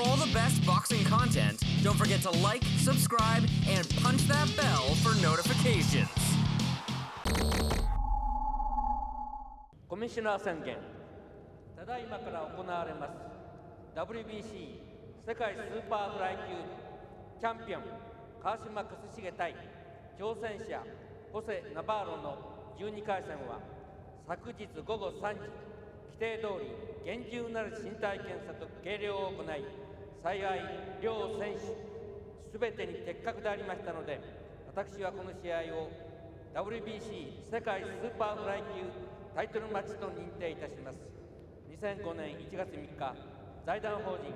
For all the best boxing content, don't forget to like, subscribe, and punch that bell for notifications. コミッショナー宣言ただいまから行われます WBC 世界スーパーフライ級チャンピオン川島勝重対挑戦者ホセ・ナバーロの12回戦は昨日午後3時規定通り厳重なる身体検査と計量を行い幸い両選手全てに適格でありましたので私はこの試合を WBC 世界スーパーフライ級タイトルマッチと認定いたします。2005年1月3日財団法人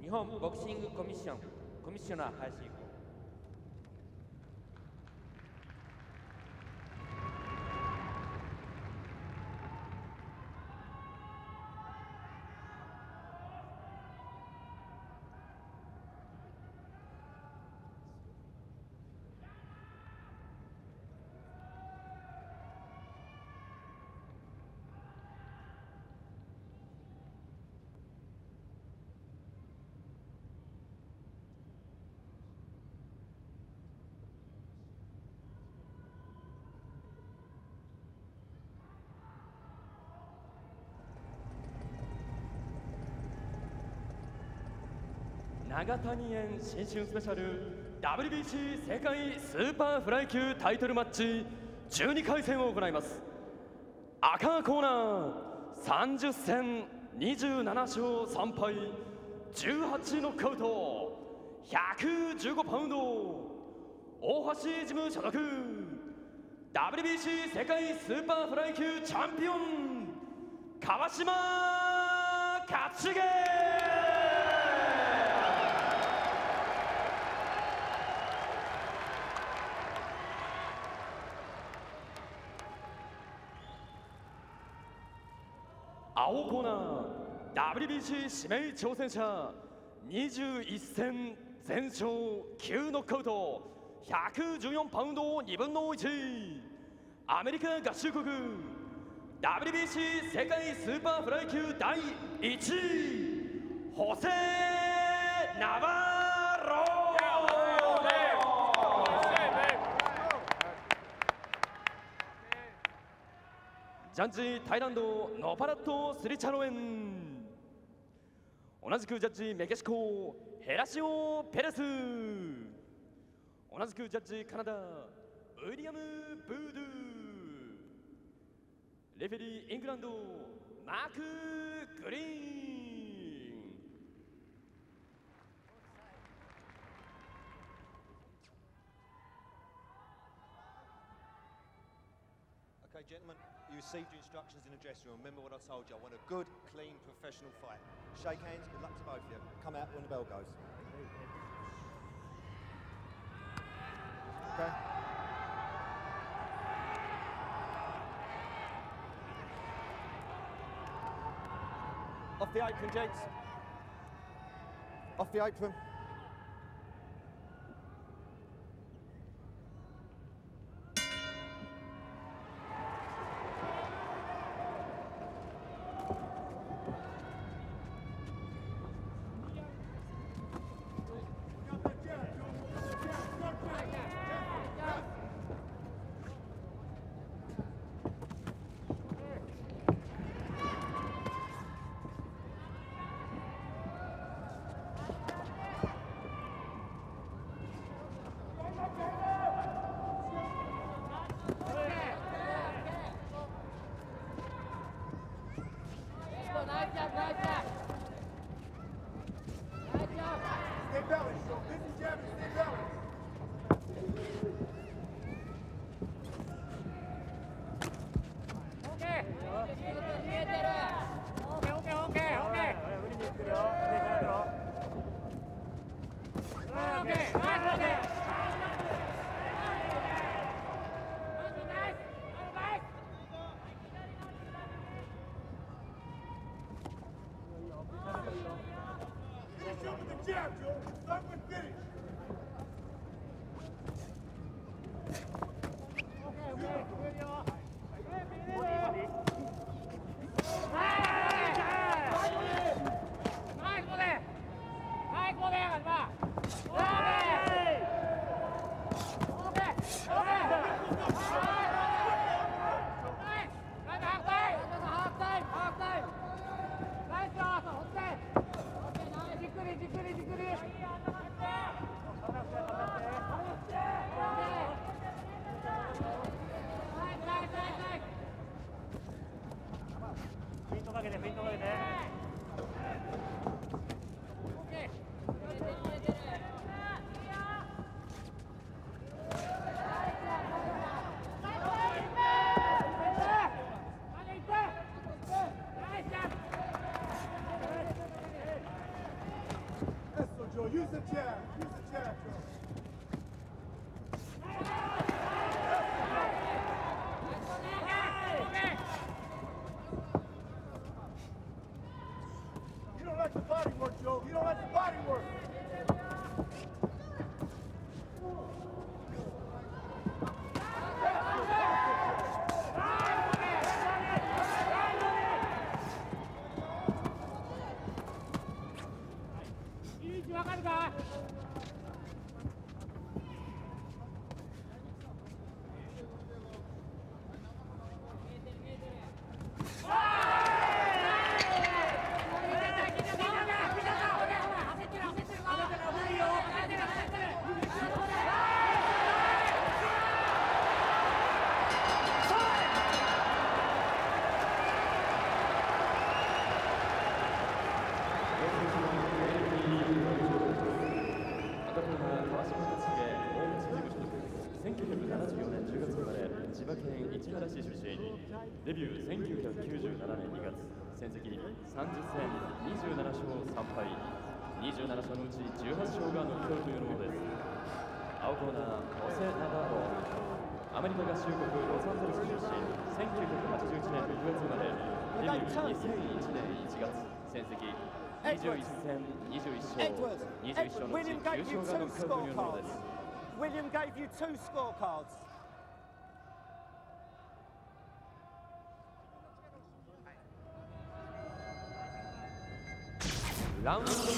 日本ボクシングコミッションコミッショナー林永谷園新春スペシャル WBC 世界スーパーフライ級タイトルマッチ12回戦を行います。赤コーナー30戦27勝3敗18ノックアウト115パウンド大橋事務所属 WBC 世界スーパーフライ級チャンピオン川島勝重青コーナー WBC 指名挑戦者21戦全勝9ノックアウト114パウンド2分の1アメリカ合衆国 WBC 世界スーパーフライ級第1位ホセ・ナバーロジャッジタイランドノパラット・スリチャロエン。同じくジャッジメキシコヘラシオ・ペレス。同じくジャッジカナダウィリアム・ブードゥ。レフェリーイングランドマーク・グリーン。Okay, gentlemen, received your instructions in the dressing room. Remember what I told you. I want a good, clean, professional fight. Shake hands. Good luck to both of you. Come out when the bell goes. Okay. Off the apron, gents. Off the apron. デビュー1997年2月戦績30戦27勝3敗27勝のうち18勝がノックアウトというものです。青コーナーホセ・ナバーロアメリカ合衆国ロサンゼルス出身1981年6月生まれデビュー2001年1月戦績21戦21勝21勝のうち9勝がノ two ックアウトというものです。William gave you two scorecards. Round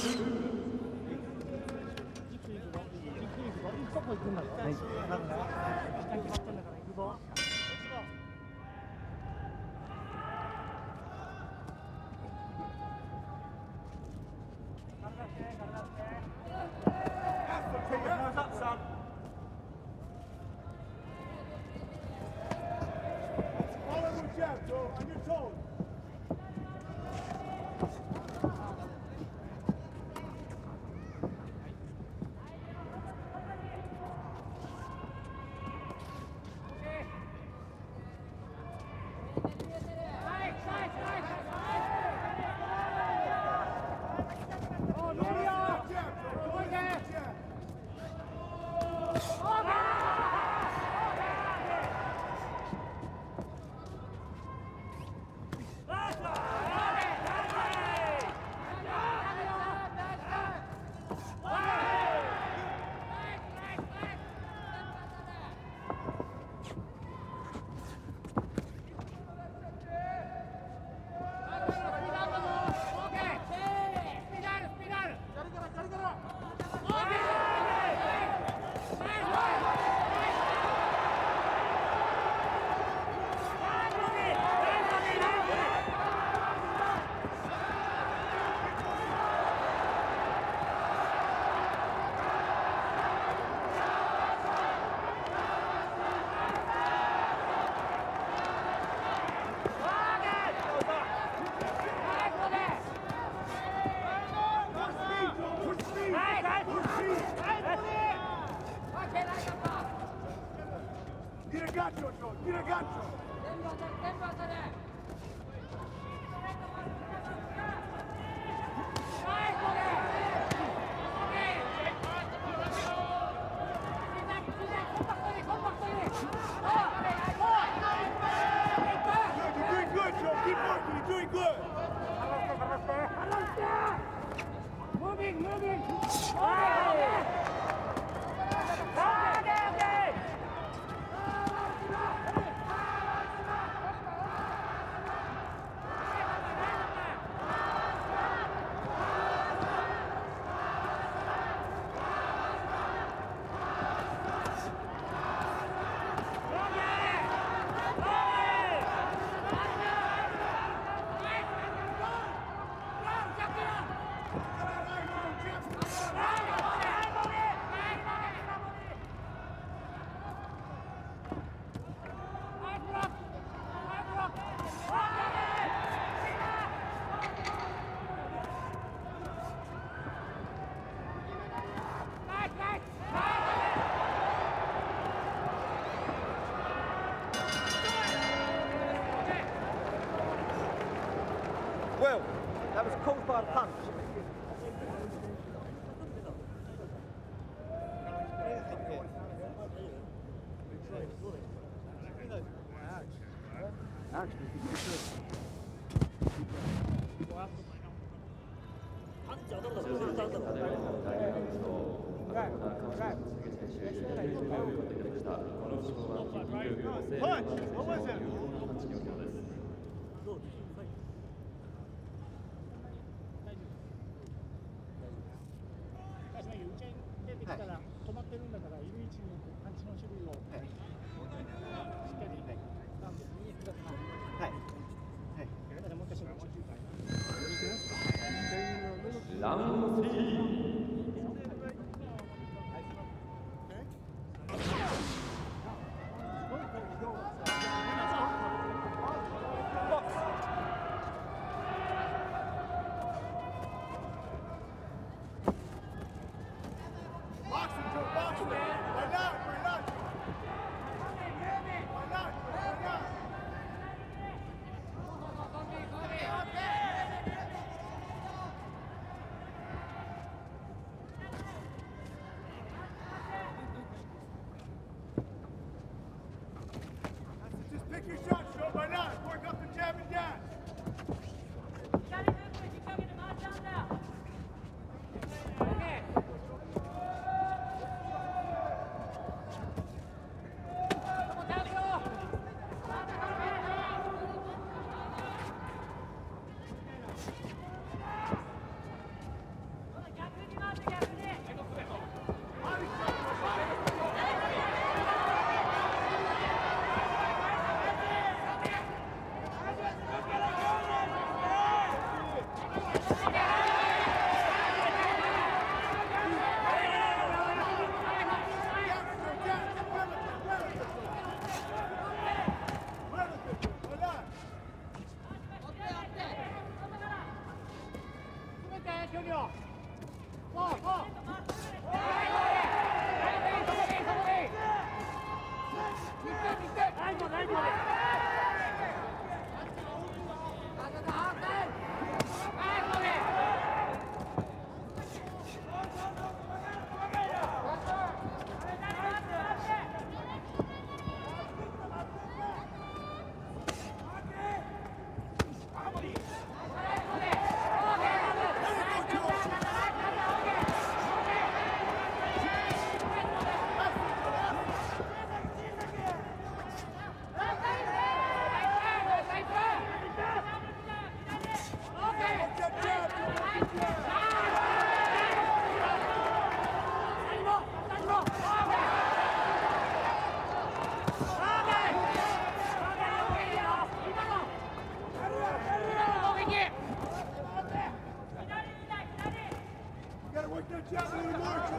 اكبر خمس Jesse March.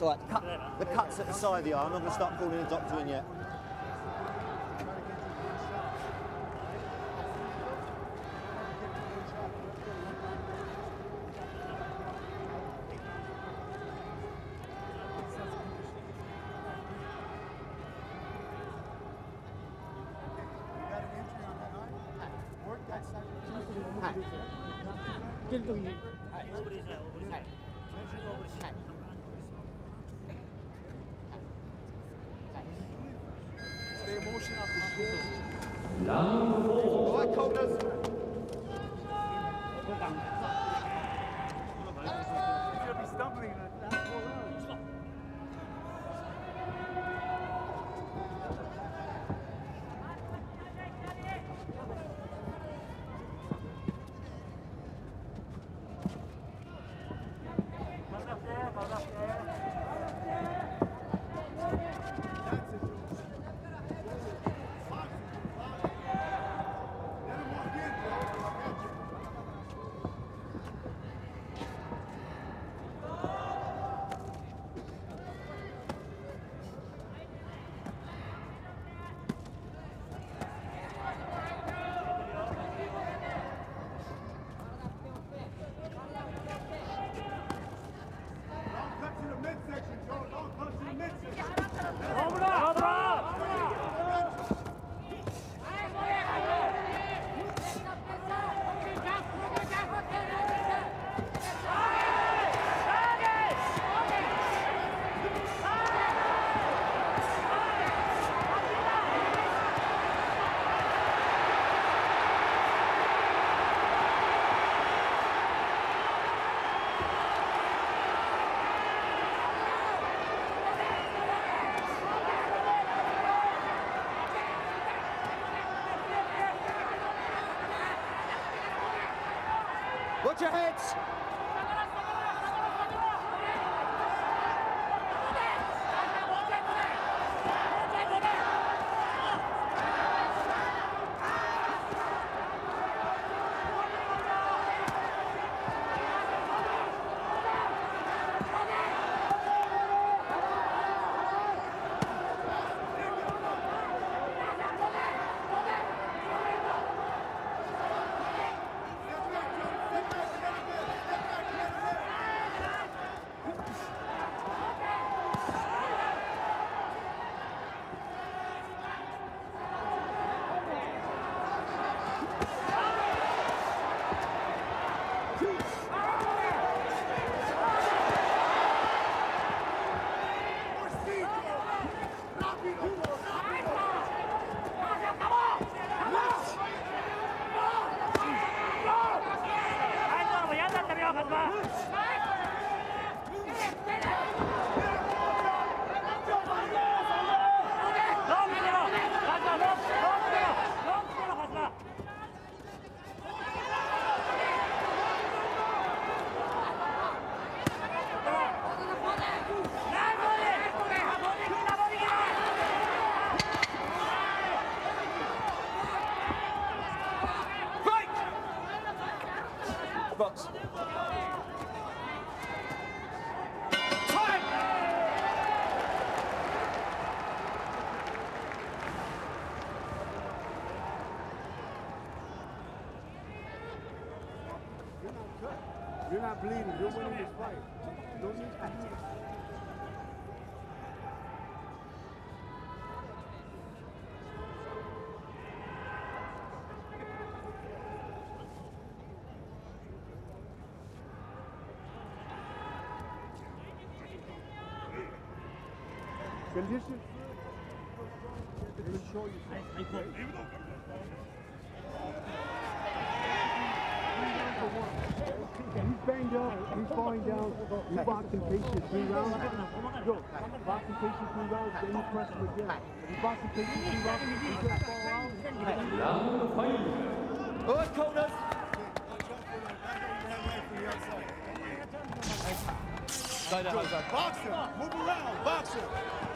side. Cut, the cuts at the side of the arm. I'm not going to start calling a doctor in yet. Watch your heads. You're not bleeding. You're winning this fight. No need to Condition. Let me show you. He's banged up. He's falling down, you box and three rounds. Go, box and three rounds, then you press them again. You box and three rounds, you just fall out. Round five. Good corners. Boxer, move around, boxer.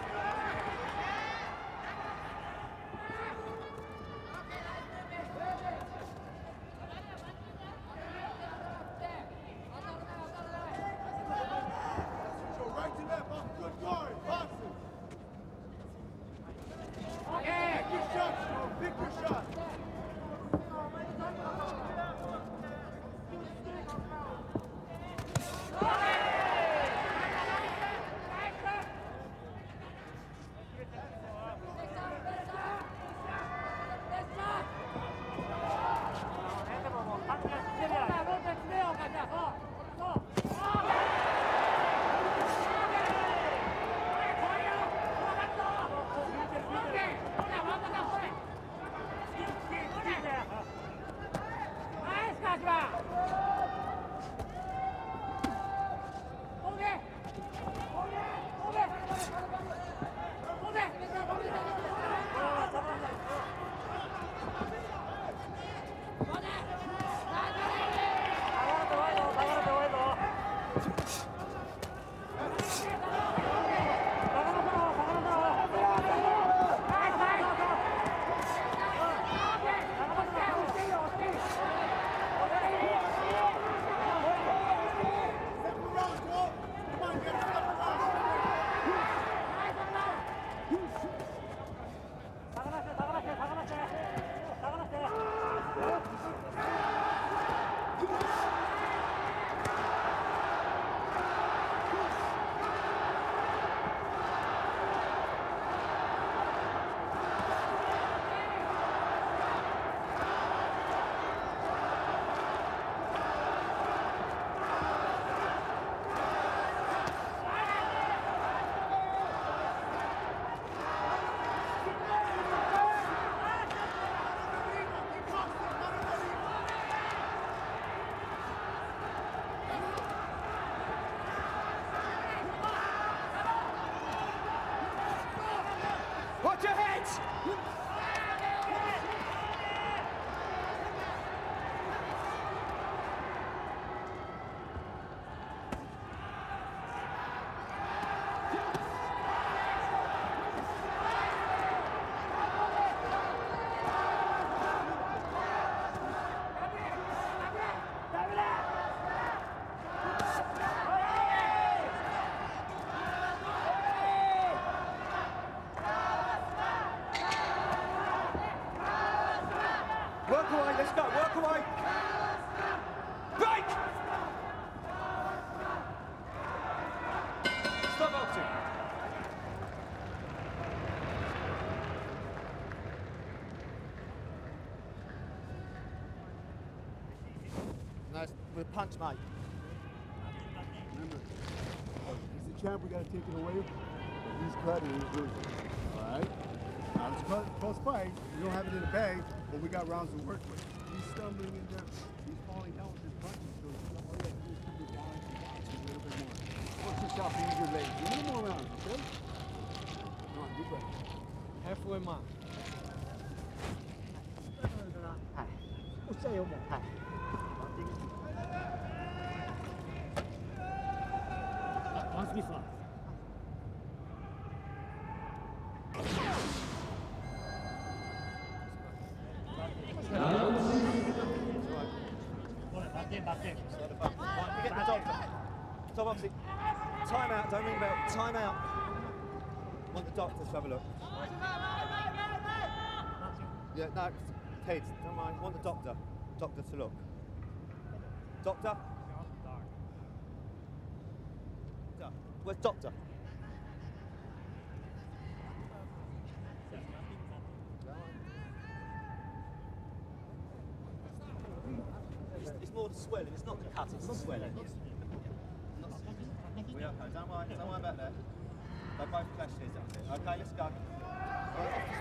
Away, let's go, work away. Break! Stop boxing. No, it's with punch, mate. Remember, he's the champ, we gotta take it away. He's cutting, he's losing. Alright? Now it's close, close fight. We don't have it in the bag, but we got rounds to work with. He's stumbling in there. He's falling down with his punches, so all you have to do is keep your balance and box a little bit more. Force yourself to use your legs. A little more rounds, okay? Come on, do better. Halfway mark. はい。よもう。ワ Don't ring the bell. Time out. Want the doctor to have a look. Yeah, no, kids, don't mind. Want the doctor. Doctor to look. Doctor? Doctor. Where's doctor? It's, it's more the swelling, it's not the cut, it's the swelling. Turner. They're both clashes, that's it. Okay, let's go.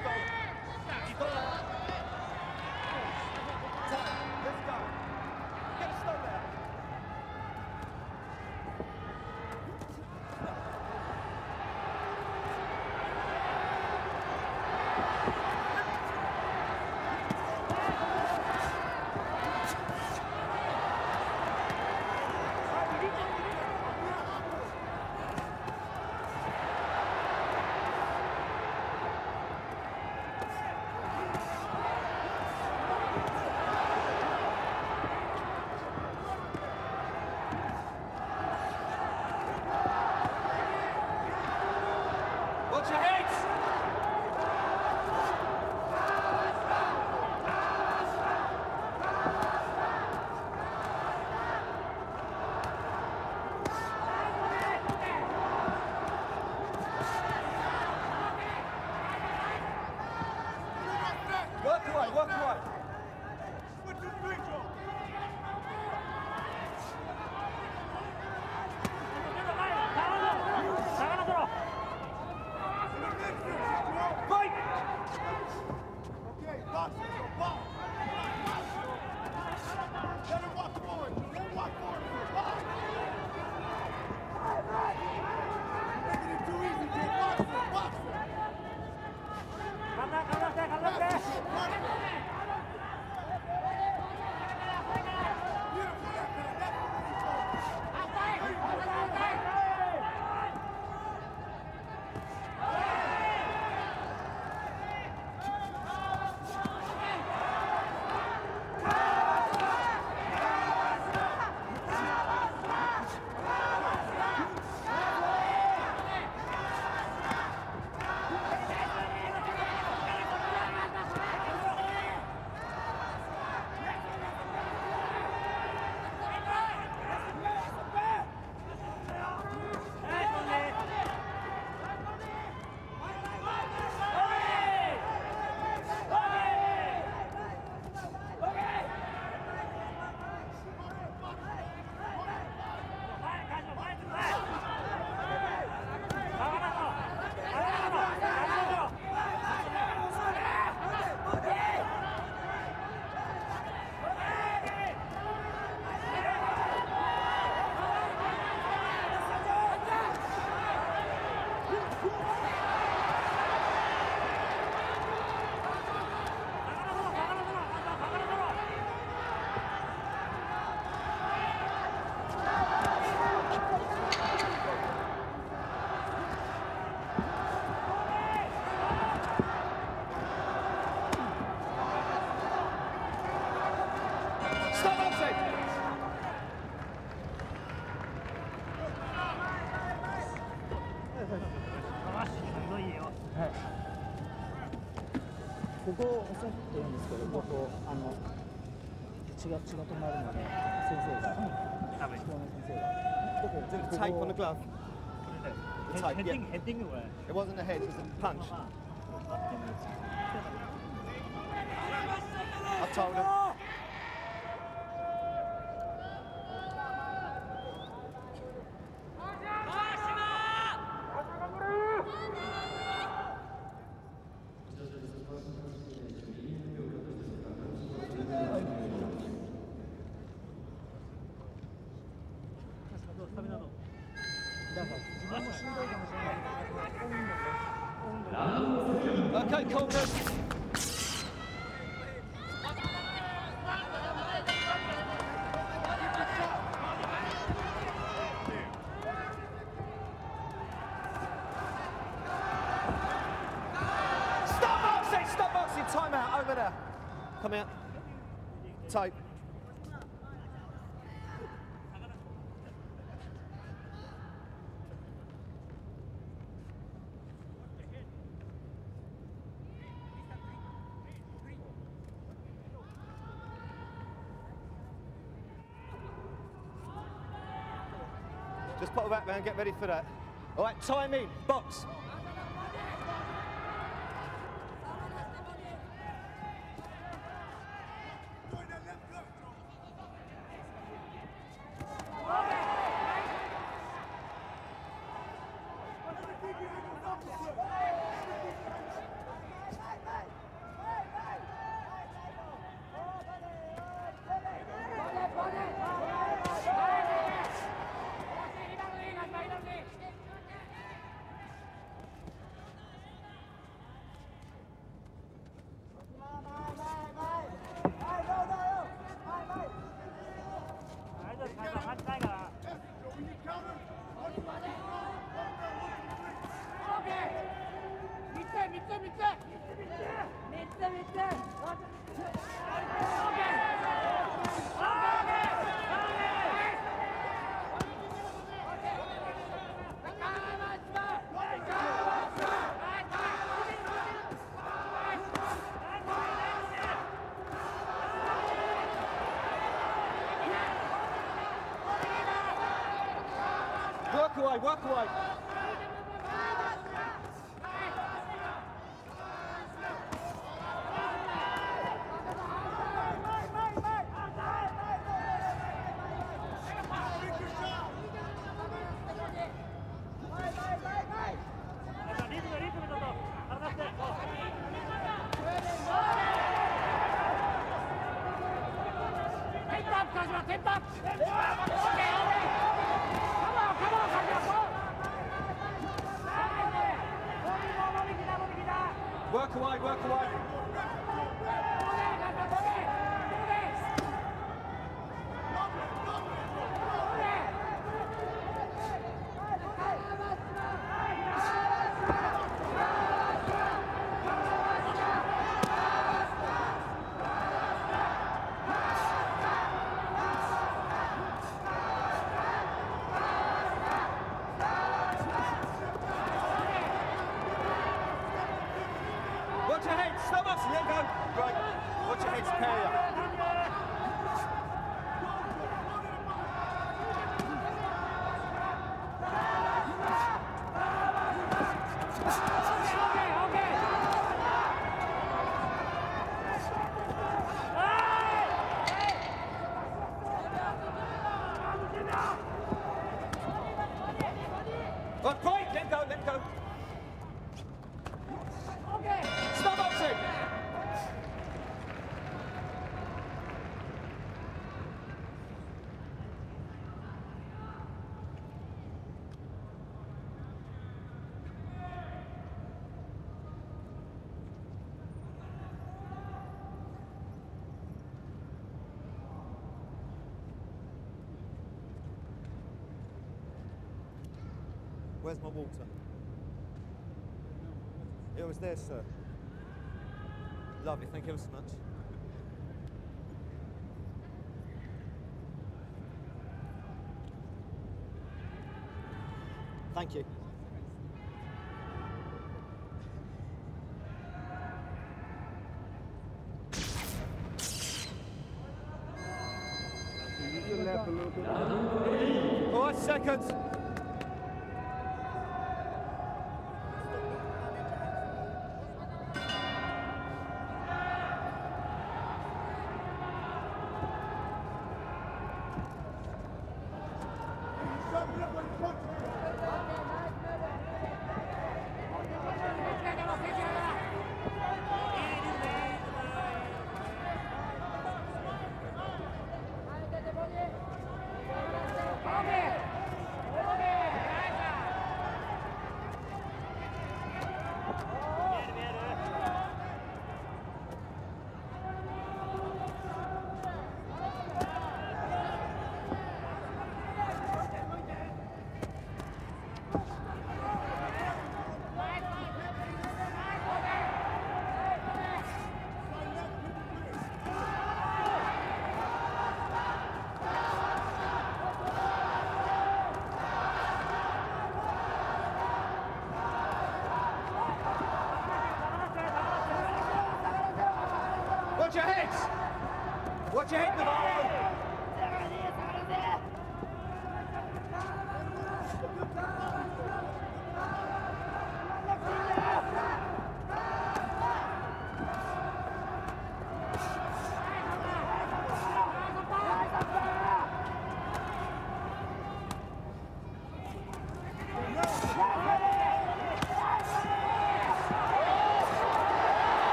血が血が止まるので先生が、あ、の先生が。 Is it the tape on the glove? The tape, ヘッディン yeah. グヘッディングこれ。 It wasn't the head, it was the punch. Coldness Back get ready for that. All right, time in, box. look like? My water? It was there, sir. Lovely, thank you ever so much.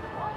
Hey!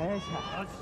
哎人抢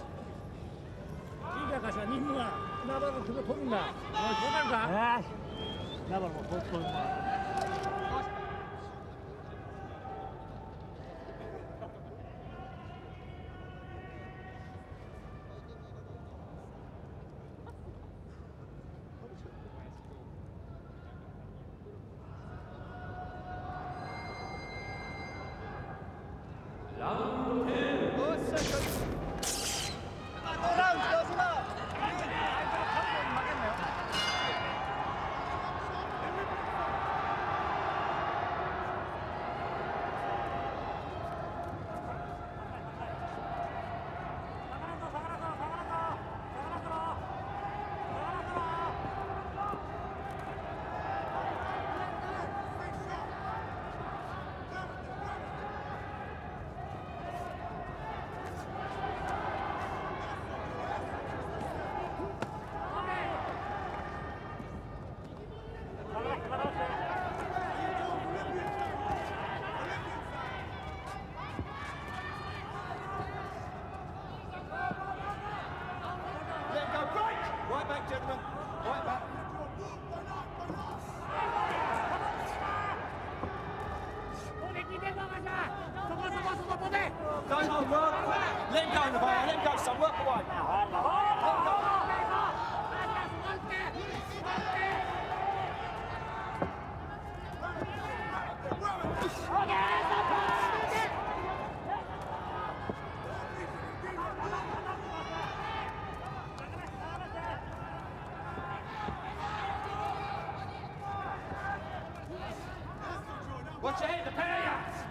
Jay the Pelias!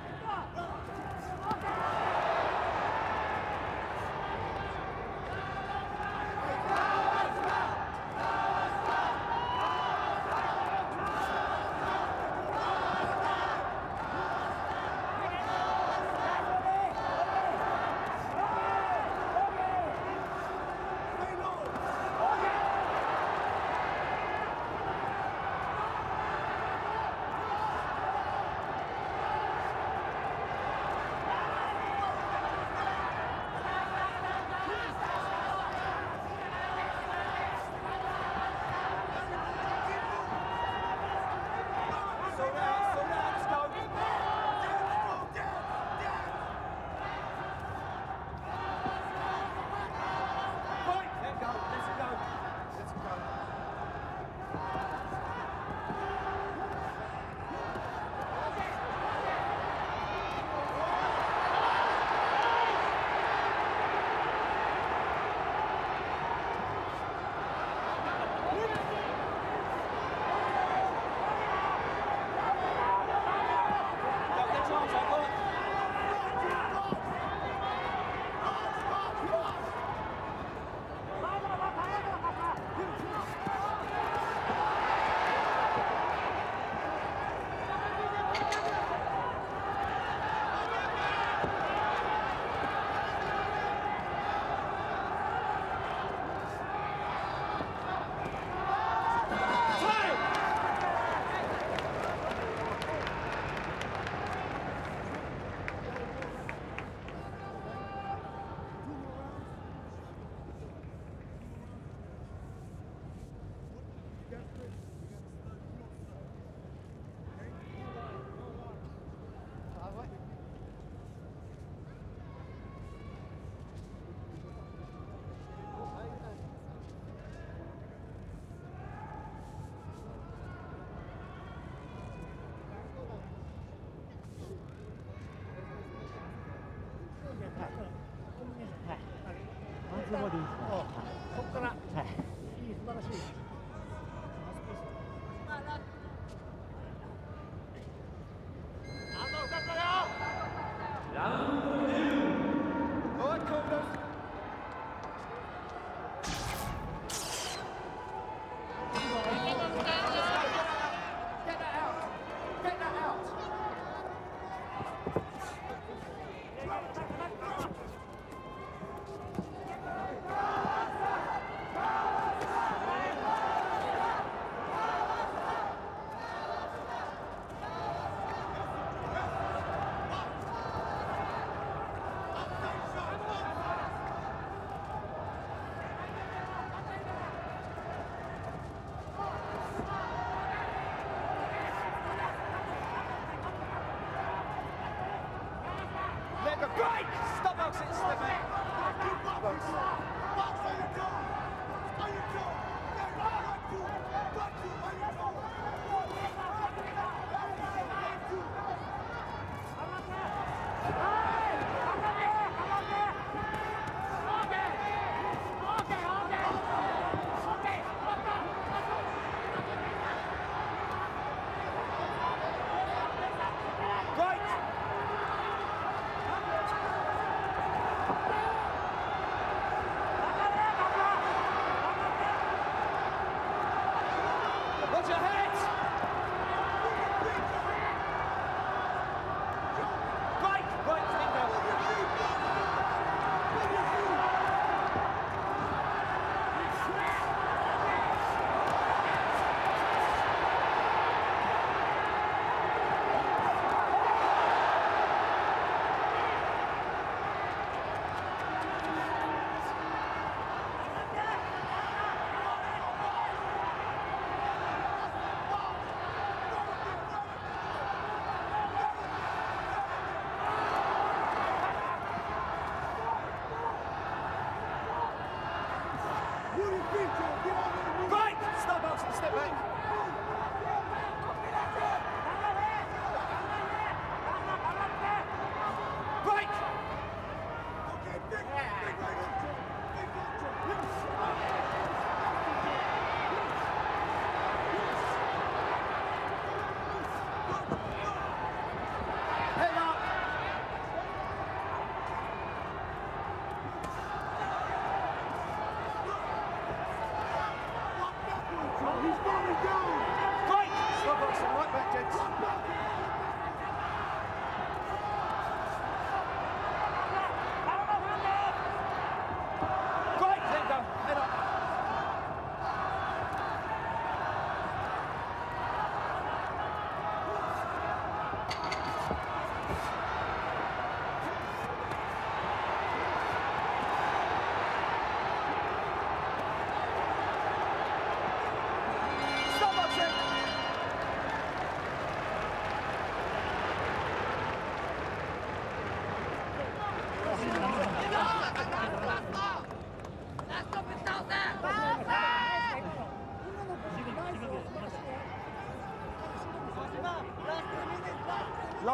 那么多 since the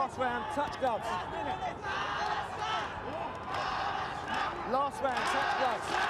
Last round, touch gloves. Last round, touch gloves.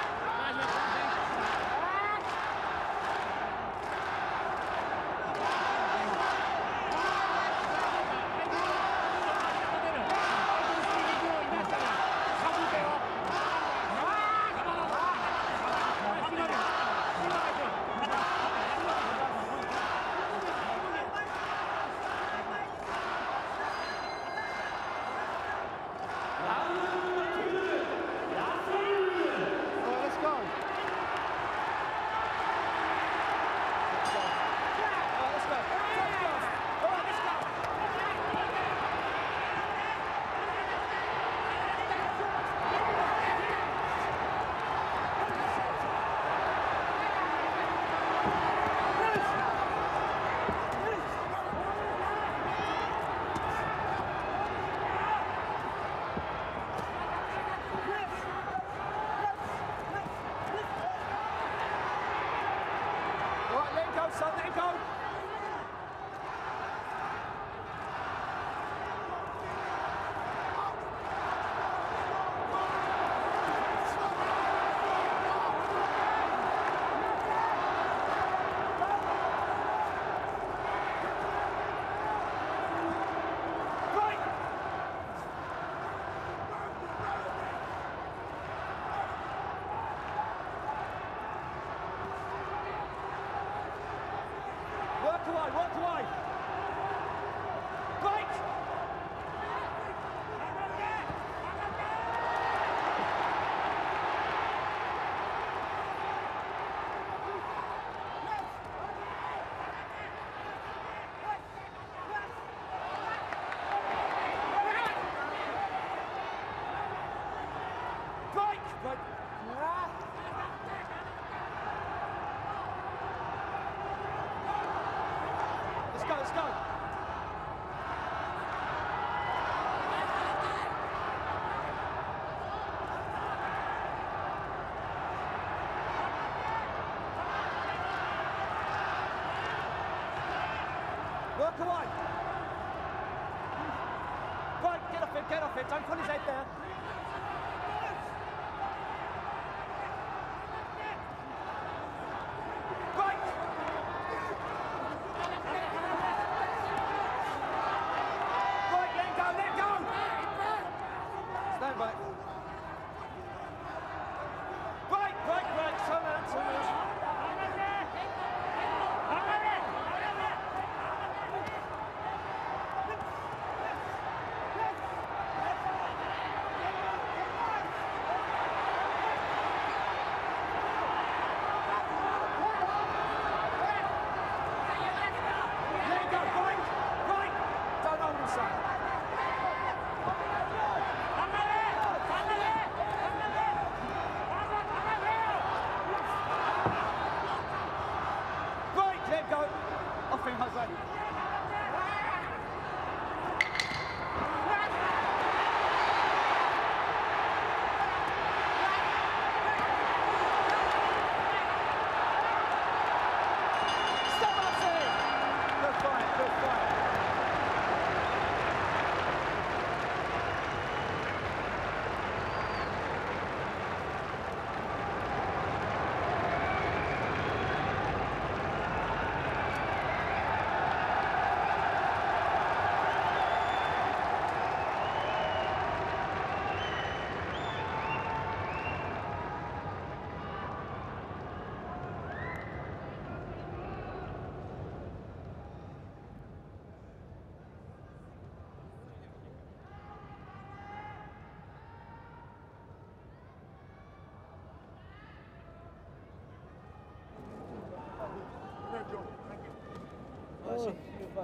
perfect. Don't put his head there.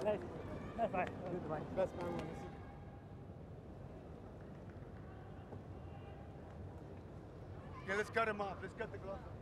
Best man let's cut him off. Let's cut the glove off.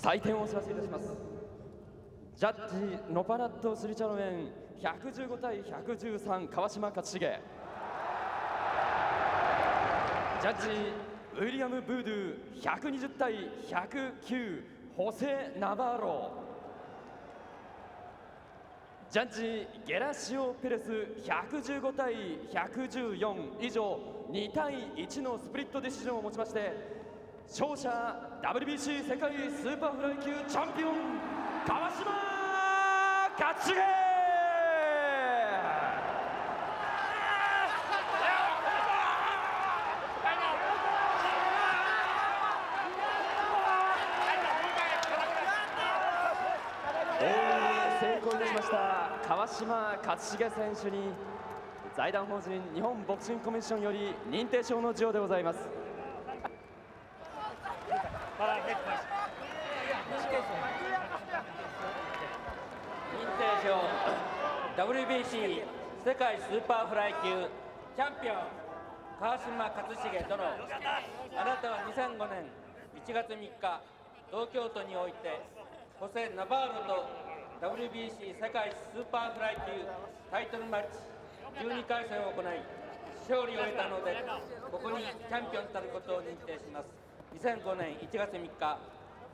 採点をお知らせいたします。ジャッジノパラットスリチャロメン115対113川島勝重。ジャッジウィリアム・ブードゥ120対109ホセ・ナバーロ。ジャッジゲラシオ・ペレス115対114以上2対1のスプリットディシジョンをもちまして勝者 WBC 世界スーパーフライ級チャンピオン川島勝重防衛成功しました。川島勝重選手に財団法人日本ボクシングコミッションより認定証の授与でございます認定証 WBC 世界スーパーフライ級チャンピオン川島勝重殿。あなたは2005年1月3日東京都においてホセ・ナバーロと WBC 世界スーパーフライ級タイトルマッチ12回戦を行い勝利を得たのでここにチャンピオンたることを認定します。2005年1月3日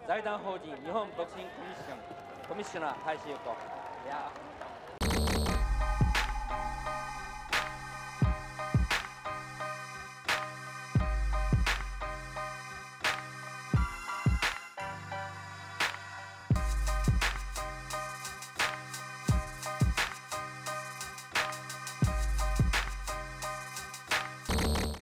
財団法人日本ボクシングコミッションコミッショナー林優子いや